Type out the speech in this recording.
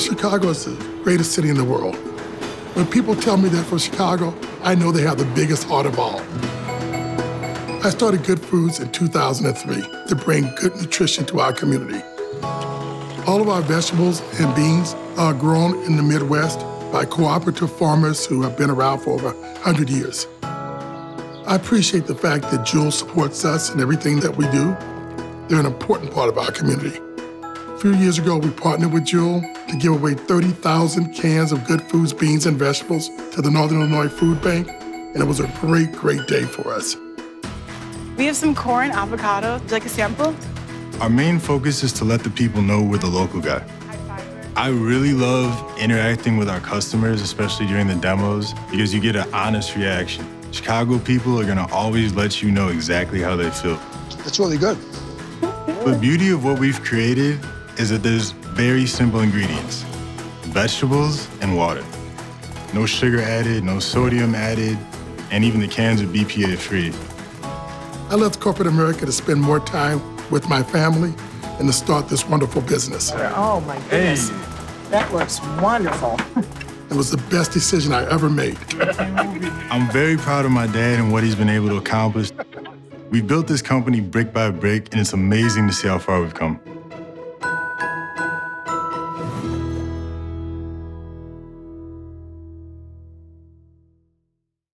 Chicago is the greatest city in the world. When people tell me they're from Chicago, I know they have the biggest heart of all. I started Goode Foods in 2003 to bring good nutrition to our community. All of our vegetables and beans are grown in the Midwest by cooperative farmers who have been around for over 100 years. I appreciate the fact that Jewel supports us in everything that we do. They're an important part of our community. A few years ago, we partnered with Jewel to give away 30,000 cans of Goode Foods beans and vegetables to the Northern Illinois Food Bank, and it was a great, great day for us. We have some corn, avocado. Would you like a sample? Our main focus is to let the people know we're the local guy. I really love interacting with our customers, especially during the demos, because you get an honest reaction. Chicago people are gonna always let you know exactly how they feel. That's really good. The beauty of what we've created is that there's very simple ingredients, vegetables and water. No sugar added, no sodium added, and even the cans are BPA free. I left corporate America to spend more time with my family and to start this wonderful business. Oh my goodness. That looks wonderful. It was the best decision I ever made. I'm very proud of my dad and what he's been able to accomplish. We built this company brick by brick, and it's amazing to see how far we've come.